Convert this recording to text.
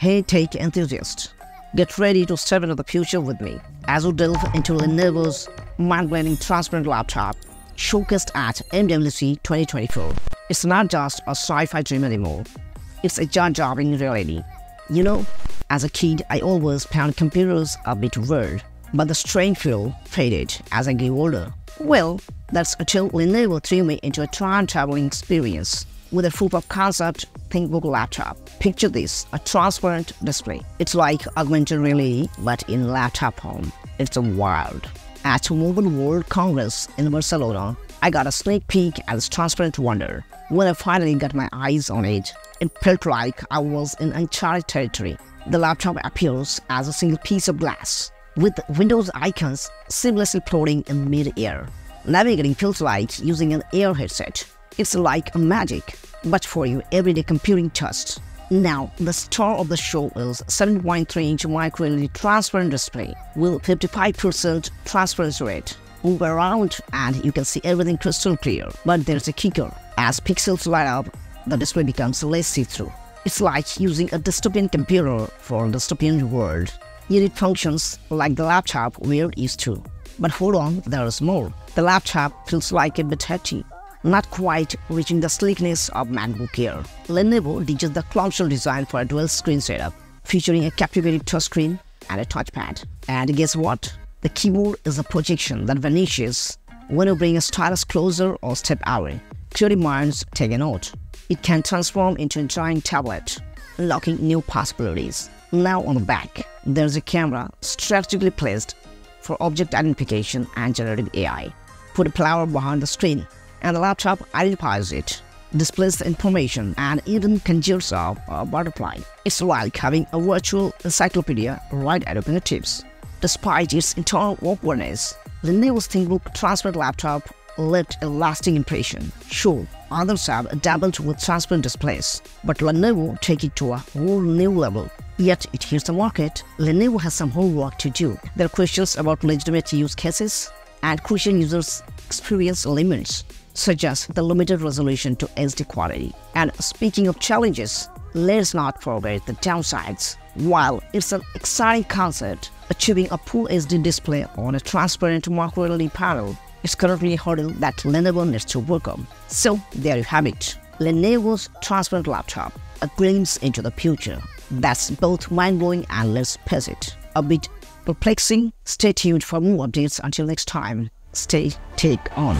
Hey tech enthusiasts, get ready to step into the future with me as we delve into Lenovo's mind-blowing transparent laptop showcased at MWC 2024. It's not just a sci-fi dream anymore. It's a jaw-dropping reality. You know, as a kid, I always found computers a bit weird, but the strange feel faded as I grew older. Well, that's until Lenovo threw me into a time-traveling experience with a proof of concept ThinkBook laptop. Picture this, a transparent display. It's like augmented reality, but in laptop form. It's a wild. At Mobile World Congress in Barcelona, I got a sneak peek at this transparent wonder. When I finally got my eyes on it, it felt like I was in uncharted territory. The laptop appears as a single piece of glass, with Windows icons seamlessly floating in mid-air. Navigating feels like using an AR headset. It's like magic, but for your everyday computing tasks. Now, the star of the show is 7.3-inch micro-LED transparent display with 55% transparency rate. Move around and you can see everything crystal clear. But there's a kicker. As pixels light up, the display becomes less see-through. It's like using a dystopian computer for a dystopian world. Yet it functions like the laptop we're used to. But hold on, there's more. The laptop feels like a bit heavy not quite reaching the sleekness of MacBook Air. Lenovo ditches the clamshell design for a dual screen setup, featuring a captivating touchscreen and a touchpad. And guess what? The keyboard is a projection that vanishes when you bring a stylus closer or step away. Clearly minds take a note. It can transform into a giant tablet, unlocking new possibilities. Now on the back, there's a camera strategically placed for object identification and generative AI. Put a flower behind the screen and the laptop identifies it, displays the information, and even conjures up uh, a butterfly. It's like having a virtual encyclopedia right at your fingertips. Despite its internal awkwardness, the Lenovo's ThinkBook transparent laptop left a lasting impression. Sure, others have dabbled with transparent displays, but Lenovo take it to a whole new level. Yet it hits the market, Lenovo has some homework to do. There are questions about legitimate use cases and crucial users experience limits such as the limited resolution to SD quality. And speaking of challenges, let's not forget the downsides. While it's an exciting concept, achieving a full HD display on a transparent micro LED panel is currently a hurdle that Lenovo needs to work on. So there you have it, Lenovo's transparent laptop, a glimpse into the future. That's both mind-blowing and let's it, a bit perplexing. Stay tuned for more updates until next time. Stay take on.